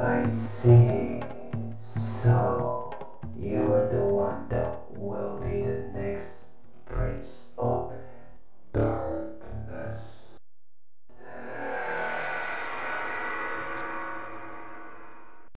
I see.